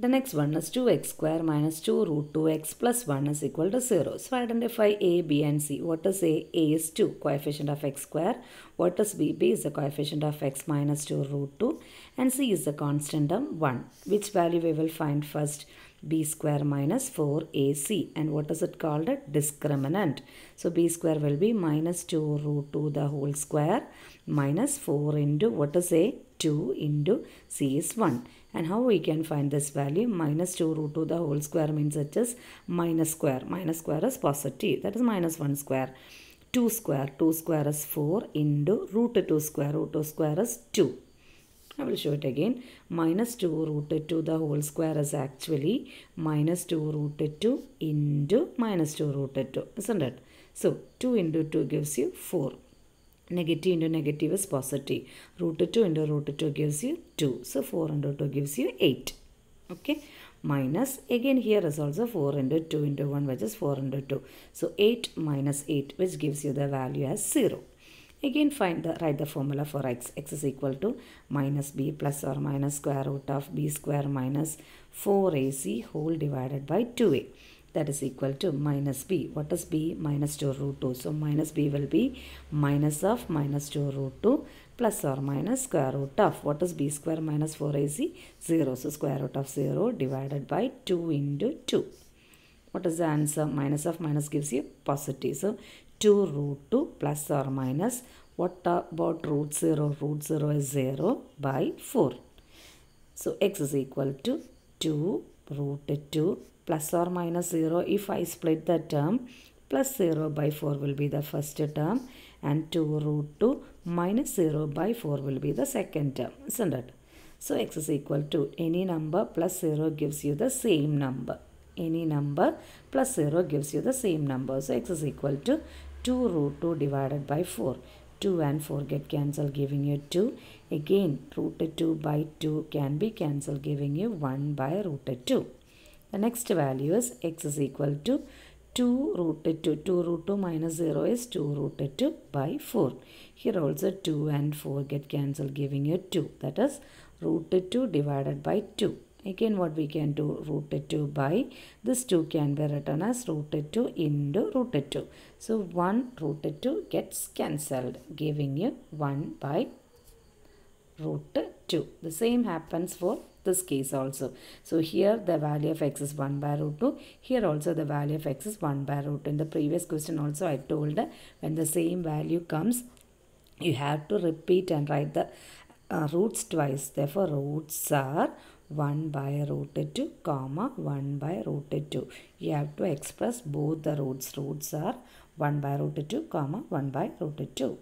The next one is 2x square minus 2 root 2x plus 1 is equal to 0. So identify a, b and c. What is a? a is 2, coefficient of x square. What is b? b is the coefficient of x minus 2 root 2 and c is the constant term 1. Which value we will find first? B square minus 4ac and what is it called? A discriminant. So b square will be minus 2 root 2 the whole square minus 4 into what is a? 2 into c is 1 and how we can find this value? Minus 2 root 2 the whole square means it is minus square. Minus square is positive. That is minus 1 square. 2 square. 2 square is 4 into root 2 square. Root 2 square is 2 I will show it again minus 2 root 2 the whole square is actually minus 2 root 2 into minus 2 root 2 isn't it so 2 into 2 gives you 4 negative into negative is positive. Root 2 into root 2 gives you 2. So 4 into 2 gives you 8. Okay. Minus again here is also 4 into 2 into 1 which is 4 into 2. So 8 minus 8 which gives you the value as 0. Again find the write the formula for x. x is equal to minus b plus or minus square root of b square minus 4ac whole divided by 2a that is equal to minus b. What is b? Minus 2 root 2. So minus b will be minus of minus 2 root 2 plus or minus square root of. What is b square minus 4ac? 0. So square root of 0 divided by 2 into 2. What is the answer? Minus of minus gives you positive. So 2 root 2 plus or minus. What about root 0? Root 0 is 0 by 4. So x is equal to 2 root 2 plus or minus 0 if I split the term plus 0 by 4 will be the first term and 2 root 2 minus 0 by 4 will be the second term isn't it so x is equal to any number plus 0 gives you the same number any number plus 0 gives you the same number so x is equal to 2 root 2 divided by 4 2 and 4 get cancelled giving you 2 again root 2 by 2 can be cancelled giving you 1 by root 2 the next value is x is equal to 2 root 2. 2 root 2 minus 0 is 2 root 2 by 4. Here also 2 and 4 get cancelled giving you 2. That is root 2 divided by 2. Again what we can do root 2 by this 2 can be written as root 2 into root 2. So 1 root 2 gets cancelled giving you 1 by root 2. The same happens for this case also. So here the value of x is 1 by root 2. Here also the value of x is 1 by root 2. In the previous question also I told when the same value comes you have to repeat and write the uh, roots twice. Therefore roots are 1 by root 2 comma 1 by root 2. You have to express both the roots. Roots are 1 by root 2 comma 1 by root 2.